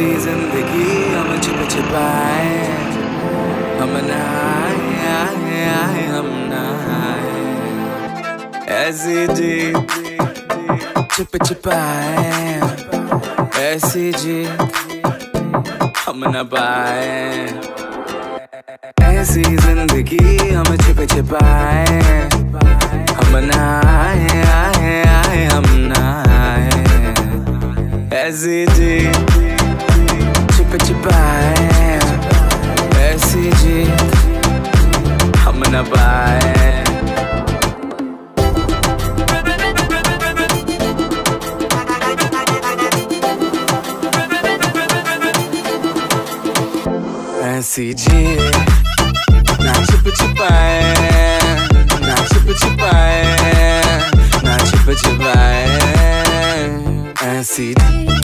ऐसी ज़िंदगी हम छिप छिपाए हम नहाए, आए आए, हम नहाए। ऐसी जी छिप छिपाए ऐसी जी हम न पाए। ऐसी ज़िंदगी हम छिप छिपाए हम नहाए, आए आए, हम नहाए। ऐसी जी oxygen I'm gonna buy it. Na chupa chupa é Na chupa chupa é Na chupa chupa é Fancy